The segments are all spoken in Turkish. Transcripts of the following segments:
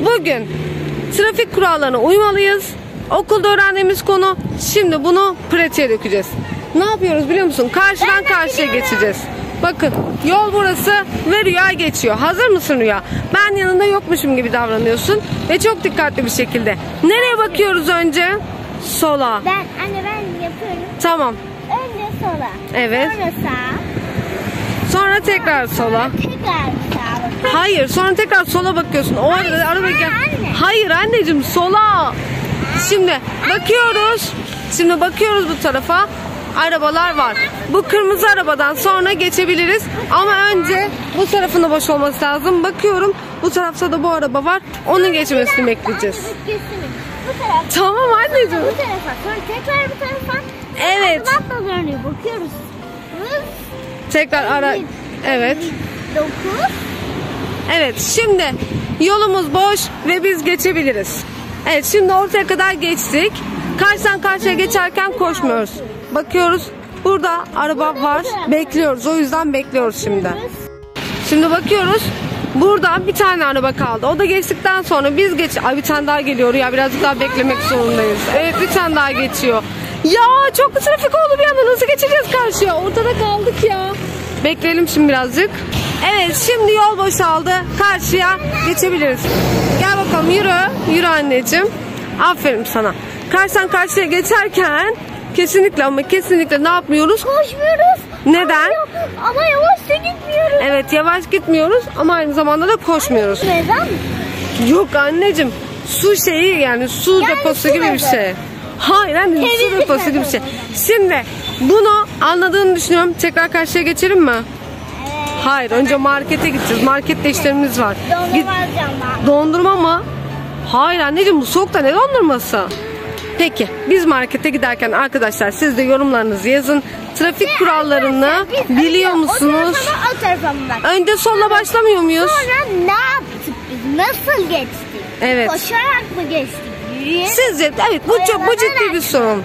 Bugün trafik kurallarına uymalıyız. Okulda öğrendiğimiz konu. Şimdi bunu pratiğe dökeceğiz. Ne yapıyoruz biliyor musun? Karşıdan karşıya geçeceğiz. Bakın yol burası ve Rüya geçiyor. Hazır mısın Rüya? Ben yanında yokmuşum gibi davranıyorsun ve çok dikkatli bir şekilde. Nereye bakıyoruz önce? Sola. Ben anne ben yapıyorum. Tamam. Önce sola. Evet. Sonra sağa. Sonra tekrar sola. Tekrar sağa. Hayır, sonra tekrar sola bakıyorsun. O arada araba gel. anne. Hayır anneciğim, sola. Şimdi bakıyoruz. Şimdi bakıyoruz bu tarafa. Arabalar var. Bu kırmızı arabadan sonra geçebiliriz. Ama önce bu tarafında boş olması lazım. Bakıyorum. Bu tarafta da bu araba var. Onun geçmesini bekleyeceğiz. Tamam anneciğim. Bu tarafa. Sonra tekrar bu tarafa. Evet. Bakıyoruz. Tekrar ara. Evet. Dokuz. Evet şimdi yolumuz boş ve biz geçebiliriz. Evet şimdi ortaya kadar geçtik. Karşıdan karşıya geçerken koşmuyoruz. Bakıyoruz burada araba var. Bekliyoruz o yüzden bekliyoruz şimdi. Şimdi bakıyoruz. Burada bir tane araba kaldı. O da geçtikten sonra biz geç... Ay bir tane daha geliyor ya birazcık daha beklemek zorundayız. Evet bir tane daha geçiyor. Ya çok trafik oldu bir anda nasıl geçeceğiz karşıya? Ortada kaldık ya. Bekleyelim şimdi birazcık. Evet şimdi yol boşaldı. Karşıya geçebiliriz. Gel bakalım yürü. Yürü anneciğim. Aferin sana. Karşıdan karşıya geçerken kesinlikle ama kesinlikle ne yapmıyoruz? Koşmuyoruz. Neden? Ama, yavaşça gitmiyoruz. Evet yavaş gitmiyoruz ama aynı zamanda da koşmuyoruz. Neden? Yok anneciğim su şeyi yani su Yani deposu su gibi bir şey. Hayır anneciğim su deposu gibi bir şey. Şimdi bunu anladığını düşünüyorum. Tekrar karşıya geçelim mi? Hayır önce markete gideceğiz. Markette işlerimiz var. Git, Dondurma alacağım ben. dondurma mı? Hayır anneciğim bu soğukta ne dondurması? Peki biz markete giderken arkadaşlar siz de yorumlarınızı yazın. Trafik kurallarını Biz biliyor O musunuz? o tarafa mı bak? Önce sola başlamıyor muyuz? Sonra ne yaptık biz? Nasıl geçtik? Evet. Koşarak mı geçtik? Yürüyerek Sizce evet bu çok bu ciddi bir sorun.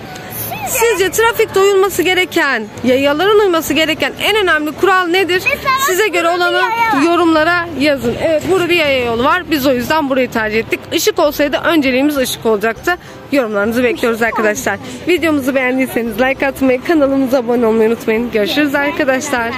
Sizce trafikte uyulması gereken, yayaların uyması gereken en önemli kural nedir? Mesela Size göre olanı yorumlara yazın. Evet burada bir yaya yolu var. Biz o yüzden burayı tercih ettik. Işık olsaydı önceliğimiz ışık olacaktı. Yorumlarınızı bekliyoruz arkadaşlar. Videomuzu beğendiyseniz like atmayı, kanalımıza abone olmayı unutmayın. Görüşürüz arkadaşlar.